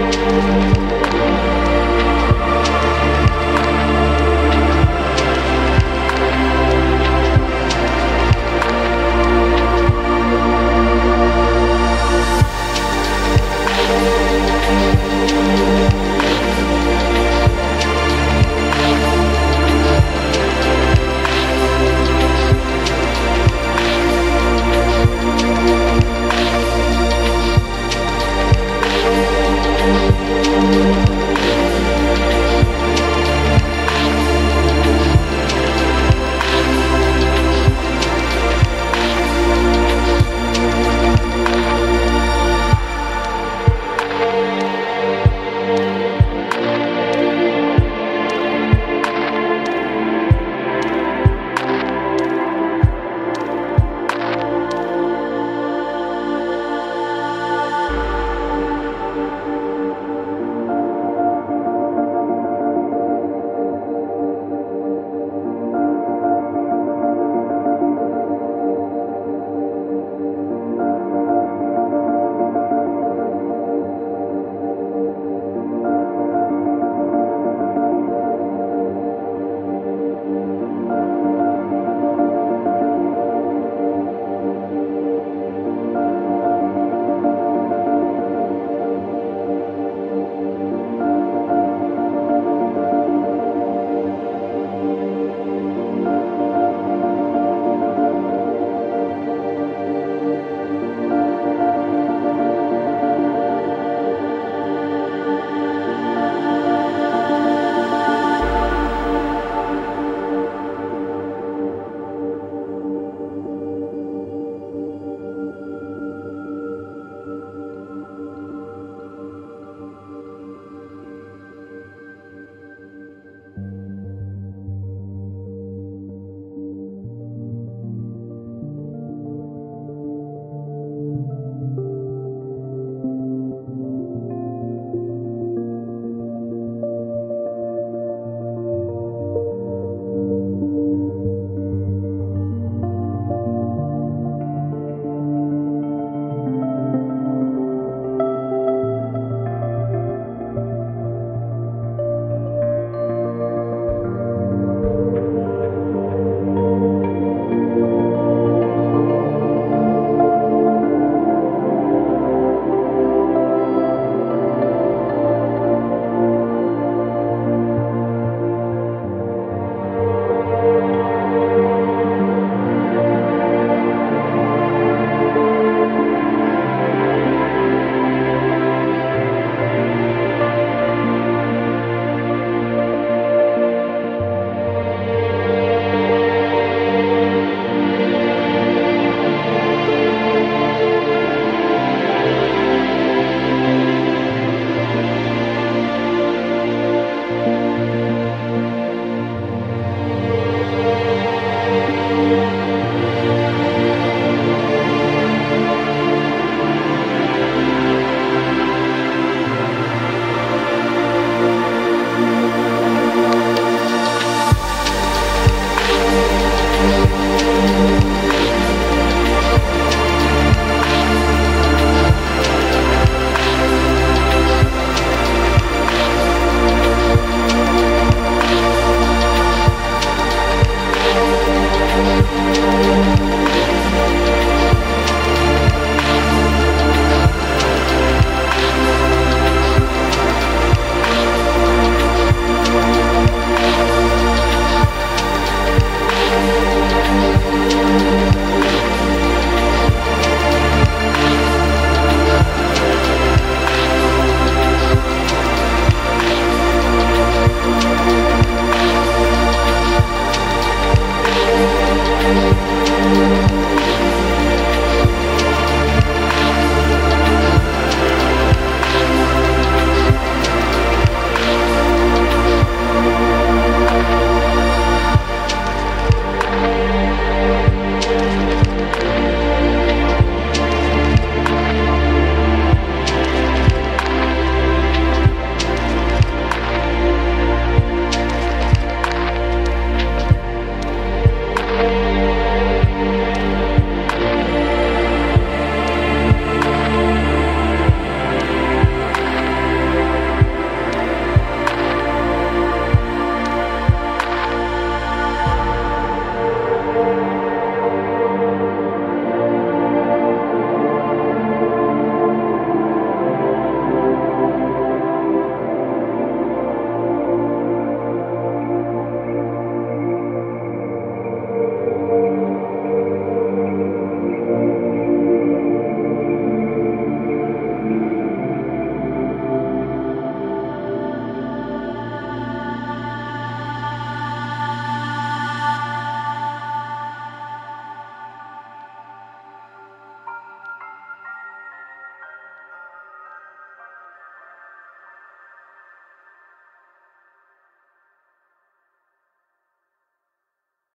Música